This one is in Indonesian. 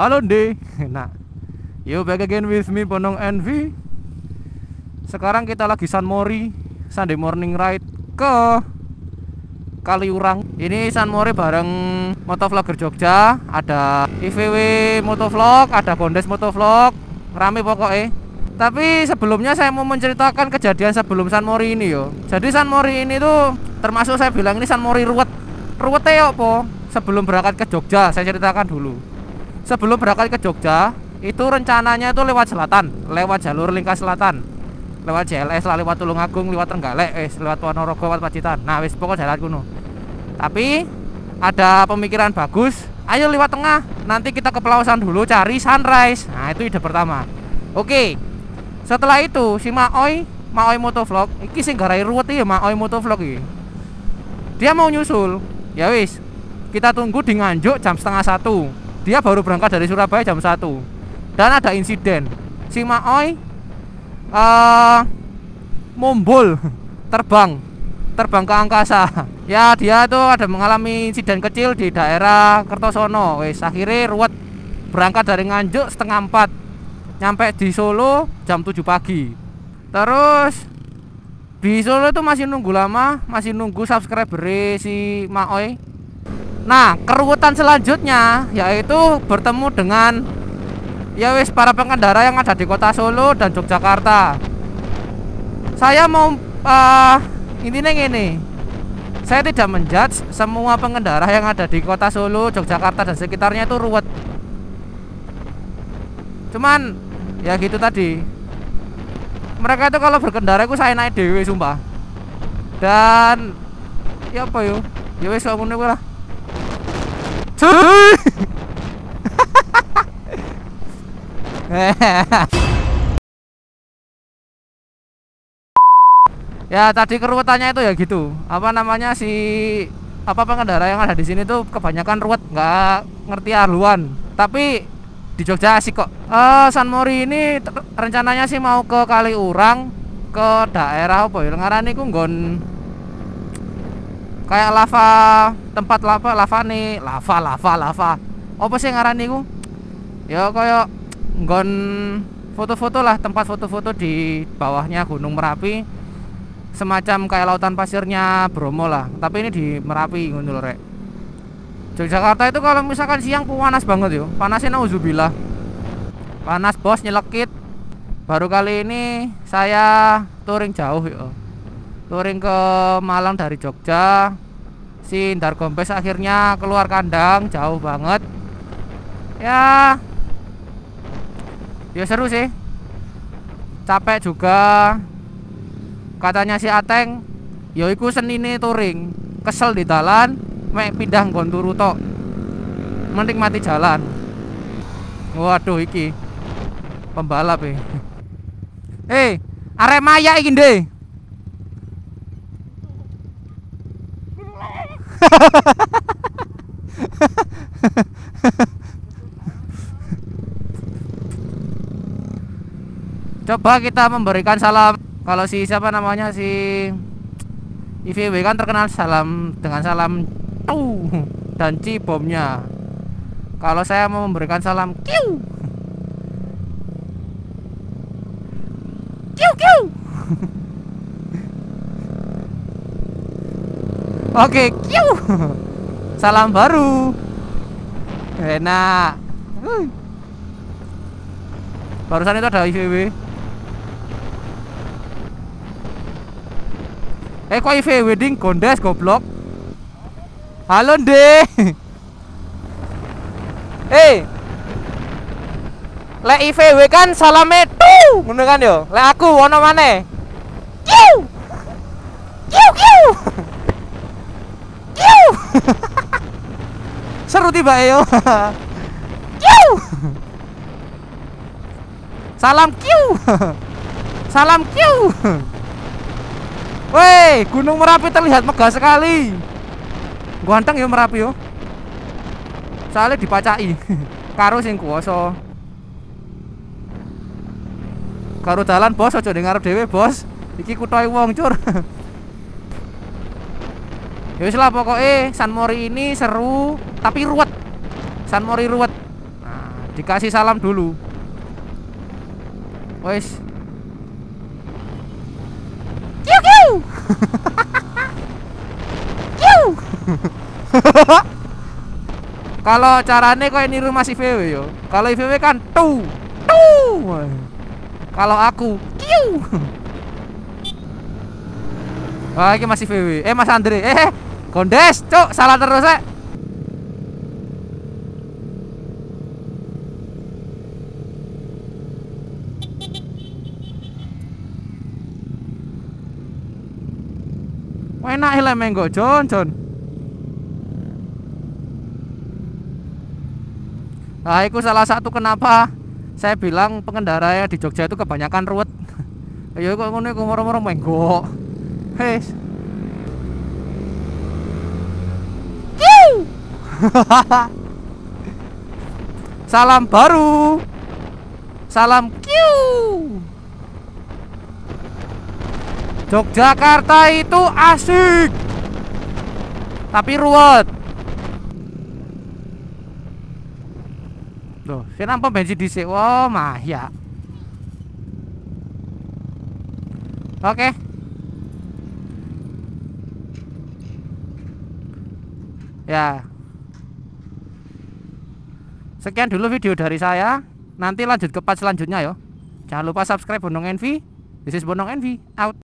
Halo Nde. Nah, you back again with me Ponong NV. Sekarang kita lagi San Mori Sunday morning ride ke Kaliurang. Ini San Mori bareng motovlogger Jogja. Ada IVW Motovlog, ada Gondes Motovlog. Rame pokoknya. Tapi sebelumnya saya mau menceritakan kejadian sebelum San Mori ini yo. Jadi San Mori ini tuh termasuk saya bilang ini San Mori ruwet. Ruwetnya apa? Sebelum berangkat ke Jogja, saya ceritakan dulu sebelum berangkat ke Jogja itu rencananya itu lewat selatan lewat jalur lingkas selatan. Lewat JLS lah lewat Tulungagung lewat Trenggalek eh lewat Ponorogo lewat Pacitan. Nah wis pokok jalan kuno. Tapi ada pemikiran bagus ayo lewat tengah. Nanti kita ke Pelausan dulu cari sunrise. Nah itu ide pertama. Oke setelah itu si Maoi Maoi Motovlog iki sing garai ruwet ya Maoi Motovlog iki. Dia mau nyusul. Ya wis kita tunggu di Nganjuk jam setengah satu dia baru berangkat dari Surabaya jam 1 dan ada insiden. Si Maoi uh, mumbul terbang terbang ke angkasa. Ya dia tuh ada mengalami insiden kecil di daerah Kertosono. Wes akhirnya ruwet berangkat dari Nganjuk setengah empat. Nyampe di Solo jam 7 pagi. Terus di Solo itu masih nunggu lama masih nunggu subscriber si Maoi Nah, keruwetan selanjutnya yaitu bertemu dengan ya wis para pengendara yang ada di kota Solo dan Yogyakarta. Saya mau uh, intinya ini. Saya tidak menjudge semua pengendara yang ada di kota Solo, Yogyakarta dan sekitarnya itu ruwet. Cuman ya gitu tadi. Mereka itu kalau berkendara itu saya naik dewi sumpah. Dan ya apa yo? Ya wis lah ya tadi keruwetannya itu ya gitu. Apa namanya si apa pengendara yang ada di sini tuh kebanyakan ruwet nggak ngerti haluan tapi di Jogja asik kok. Uh, San Mori ini rencananya sih mau ke Kaliurang ke daerah apa ya? Ngarani ku nggon kayak lava tempat lava lava nih. Lava lava lava. Apa sih ngaran niku? Ya kayak nggon foto-foto lah tempat foto-foto di bawahnya Gunung Merapi. Semacam kayak lautan pasirnya Bromo lah. Tapi ini di Merapi ngono rek. Yogyakarta itu kalau misalkan siang panas banget yo. Panasnya nauzubillah. Panas bos nyelekit. Baru kali ini saya touring jauh yo touring ke Malang dari Jogja. Si Indar Gompes akhirnya keluar kandang jauh banget. Ya ya seru sih. Capek juga. Katanya si Ateng ya iku senine touring. Kesel di jalan mek pindah nggon tok. Menikmati jalan. Waduh iki pembalap eh hey, Arema ya iki deh Coba kita memberikan salam kalau si siapa namanya si IVW kan terkenal salam dengan salam tuh dan cibomnya. Kalau saya mau memberikan salam kiu. Kiu kiu. Oke, kiu. Salam baru. Enak. Barusan itu ada IVW. Eh kok IVW ding gondes goblok. Halo, Deh. Eh. Lek IVW kan salame tuh, ngono kan yo. Lek aku ono maneh. Kiu. Kiu kiu. Seru tiba yo. Salam kiu. Salam kiu. Woi, Gunung Merapi terlihat megah sekali. Ganteng ya Merapi yo. Soalnya dipacai karo sing kuwasa. Karo dalan bos aja dengar dhewe, Bos. Iki kutha wong, Cur. Ya wis lah pokoknya San Mori ini seru tapi ruwet San Mori ruwet nah Dikasih salam dulu. Wes. Kiu kiu. kiu. Kalau carane kok niru masih VW yo. Kalau VW kan tu tu. Kalau aku kiu. Wah, ini masih VW. Eh, Mas Andre. Eh, Gondes, cuk, salah terus. Wah, enak hele menggo, Jon, Jon. Nah, itu salah satu kenapa saya bilang pengendara ya di Jogja itu kebanyakan ruwet. Ayo kok ngono iku moro-moro menggo. Hes. Kiu. Salam baru. Salam kiu. Yogyakarta itu asik. Tapi ruwet. Loh, nampak bensin dhisik. Wah, mah ya. Oke. Ya. Sekian dulu video dari saya. Nanti lanjut ke part selanjutnya ya. Jangan lupa subscribe Bonong Envy. This is Bonong Envy. Out.